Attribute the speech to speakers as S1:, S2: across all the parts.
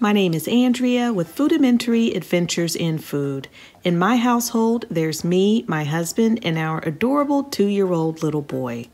S1: My name is Andrea with Foodamentary Adventures in Food. In my household, there's me, my husband, and our adorable two year old little boy.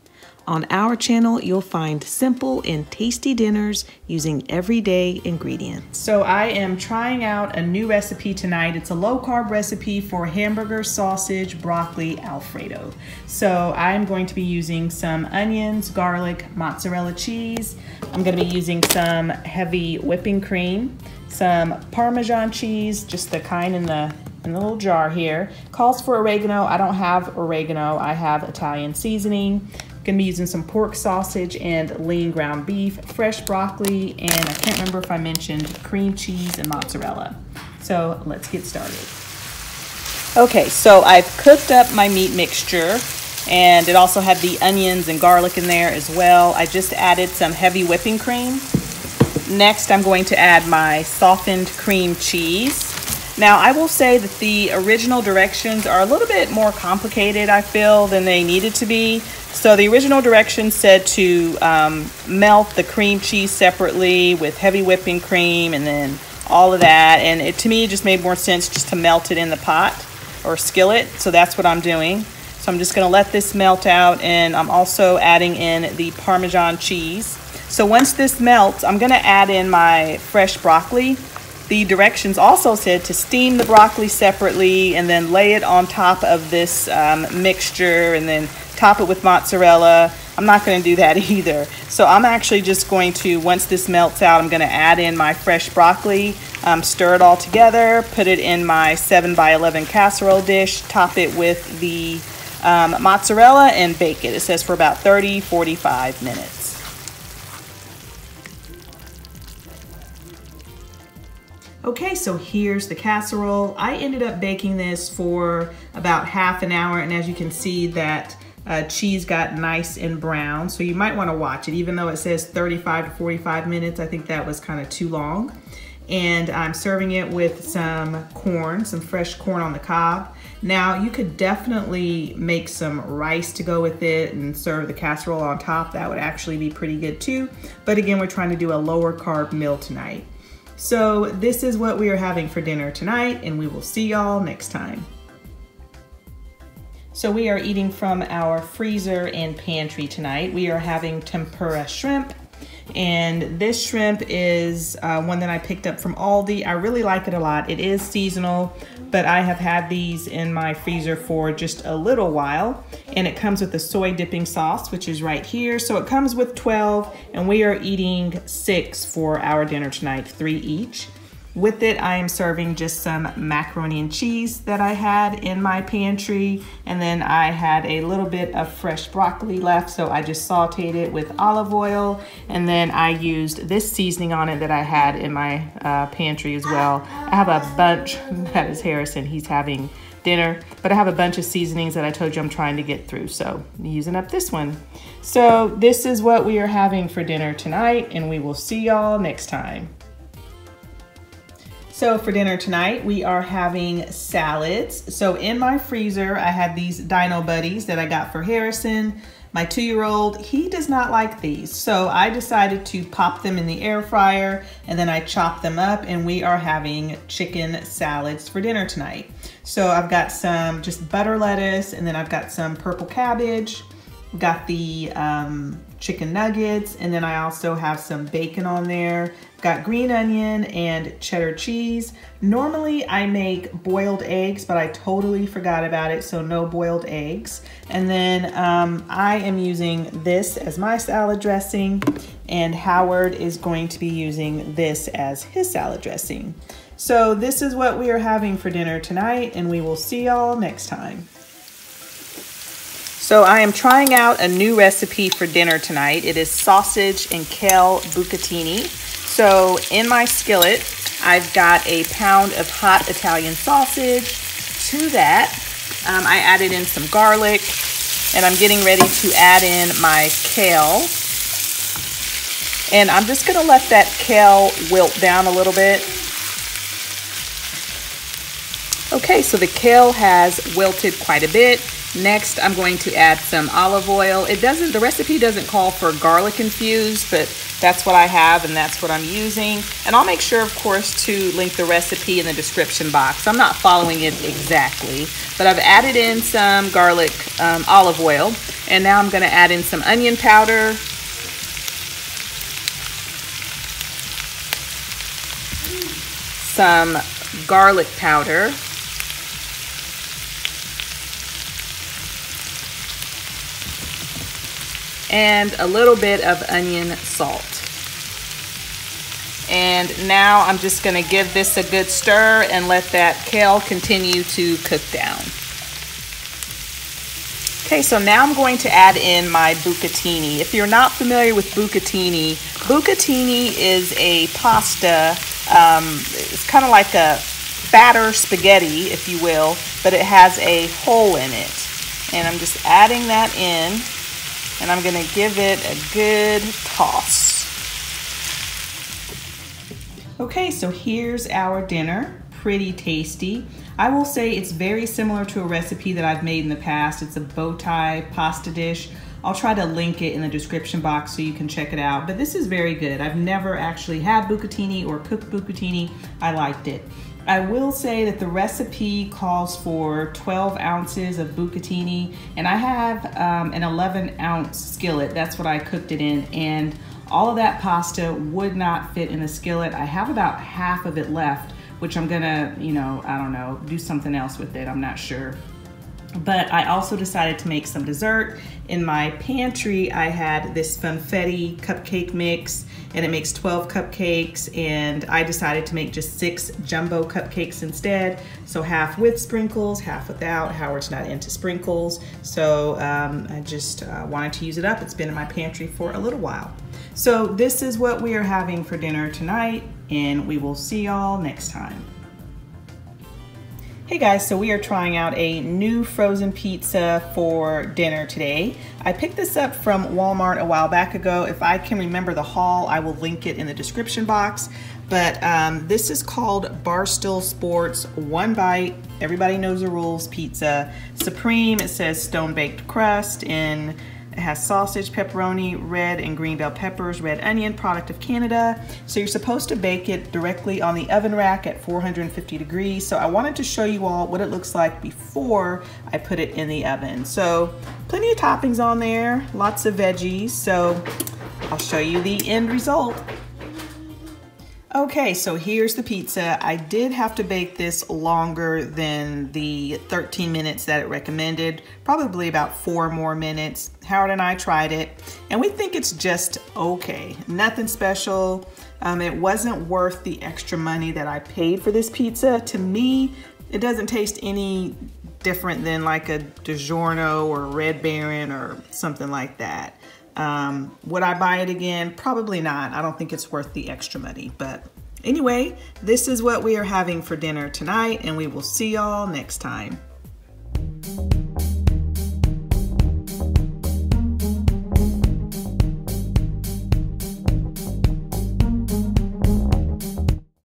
S1: On our channel, you'll find simple and tasty dinners using everyday ingredients.
S2: So I am trying out a new recipe tonight. It's a low carb recipe for hamburger, sausage, broccoli, Alfredo. So I'm going to be using some onions, garlic, mozzarella cheese. I'm gonna be using some heavy whipping cream, some Parmesan cheese, just the kind in the in little jar here. Calls for oregano. I don't have oregano. I have Italian seasoning. Gonna be using some pork sausage and lean ground beef, fresh broccoli, and I can't remember if I mentioned cream cheese and mozzarella. So let's get started. Okay, so I've cooked up my meat mixture and it also had the onions and garlic in there as well. I just added some heavy whipping cream. Next, I'm going to add my softened cream cheese. Now, I will say that the original directions are a little bit more complicated, I feel, than they needed to be. So the original directions said to um, melt the cream cheese separately with heavy whipping cream and then all of that. And it to me just made more sense just to melt it in the pot or skillet. So that's what I'm doing. So I'm just gonna let this melt out and I'm also adding in the Parmesan cheese. So once this melts, I'm gonna add in my fresh broccoli. The directions also said to steam the broccoli separately and then lay it on top of this um, mixture and then top it with mozzarella. I'm not going to do that either. So I'm actually just going to, once this melts out, I'm going to add in my fresh broccoli, um, stir it all together, put it in my 7 by 11 casserole dish, top it with the um, mozzarella, and bake it. It says for about 30, 45 minutes. Okay, so here's the casserole. I ended up baking this for about half an hour, and as you can see that uh, cheese got nice and brown. So you might wanna watch it. Even though it says 35 to 45 minutes, I think that was kind of too long. And I'm serving it with some corn, some fresh corn on the cob. Now you could definitely make some rice to go with it and serve the casserole on top. That would actually be pretty good too. But again, we're trying to do a lower carb meal tonight. So this is what we are having for dinner tonight and we will see y'all next time. So we are eating from our freezer and pantry tonight. We are having tempura shrimp. And this shrimp is uh, one that I picked up from Aldi. I really like it a lot. It is seasonal, but I have had these in my freezer for just a little while. And it comes with the soy dipping sauce, which is right here. So it comes with 12, and we are eating six for our dinner tonight, three each. With it, I am serving just some macaroni and cheese that I had in my pantry. And then I had a little bit of fresh broccoli left, so I just sauteed it with olive oil. And then I used this seasoning on it that I had in my uh, pantry as well. I have a bunch, that is Harrison, he's having dinner, but I have a bunch of seasonings that I told you I'm trying to get through, so I'm using up this one. So this is what we are having for dinner tonight, and we will see y'all next time. So for dinner tonight, we are having salads. So in my freezer, I had these Dino Buddies that I got for Harrison. My two-year-old, he does not like these. So I decided to pop them in the air fryer and then I chop them up and we are having chicken salads for dinner tonight. So I've got some just butter lettuce and then I've got some purple cabbage, got the um, chicken nuggets, and then I also have some bacon on there. Got green onion and cheddar cheese. Normally I make boiled eggs, but I totally forgot about it, so no boiled eggs. And then um, I am using this as my salad dressing, and Howard is going to be using this as his salad dressing. So this is what we are having for dinner tonight, and we will see y'all next time. So I am trying out a new recipe for dinner tonight. It is sausage and kale bucatini. So in my skillet, I've got a pound of hot Italian sausage. To that, um, I added in some garlic and I'm getting ready to add in my kale. And I'm just gonna let that kale wilt down a little bit. Okay, so the kale has wilted quite a bit Next, I'm going to add some olive oil. It doesn't, the recipe doesn't call for garlic infused, but that's what I have and that's what I'm using. And I'll make sure, of course, to link the recipe in the description box. I'm not following it exactly, but I've added in some garlic um, olive oil. And now I'm gonna add in some onion powder, some garlic powder, and a little bit of onion salt. And now I'm just gonna give this a good stir and let that kale continue to cook down. Okay, so now I'm going to add in my bucatini. If you're not familiar with bucatini, bucatini is a pasta, um, it's kind of like a fatter spaghetti, if you will, but it has a hole in it. And I'm just adding that in and I'm gonna give it a good toss. Okay, so here's our dinner. Pretty tasty. I will say it's very similar to a recipe that I've made in the past. It's a bow tie pasta dish. I'll try to link it in the description box so you can check it out. But this is very good. I've never actually had bucatini or cooked bucatini. I liked it. I will say that the recipe calls for 12 ounces of bucatini and I have um, an 11 ounce skillet. That's what I cooked it in and all of that pasta would not fit in a skillet. I have about half of it left, which I'm gonna, you know, I don't know, do something else with it. I'm not sure. But I also decided to make some dessert. In my pantry, I had this funfetti cupcake mix and it makes 12 cupcakes and I decided to make just six jumbo cupcakes instead. So half with sprinkles, half without. Howard's not into sprinkles. So um, I just uh, wanted to use it up. It's been in my pantry for a little while. So this is what we are having for dinner tonight and we will see y'all next time. Hey guys, so we are trying out a new frozen pizza for dinner today. I picked this up from Walmart a while back ago. If I can remember the haul, I will link it in the description box. But um, this is called Barstool Sports One Bite. Everybody knows the rules pizza. Supreme, it says stone baked crust in it has sausage, pepperoni, red and green bell peppers, red onion, product of Canada. So you're supposed to bake it directly on the oven rack at 450 degrees. So I wanted to show you all what it looks like before I put it in the oven. So plenty of toppings on there, lots of veggies. So I'll show you the end result. Okay, so here's the pizza. I did have to bake this longer than the 13 minutes that it recommended, probably about four more minutes. Howard and I tried it, and we think it's just okay. Nothing special. Um, it wasn't worth the extra money that I paid for this pizza. To me, it doesn't taste any different than like a DiGiorno or Red Baron or something like that. Um, would I buy it again? Probably not. I don't think it's worth the extra money. But anyway, this is what we are having for dinner tonight, and we will see y'all next time.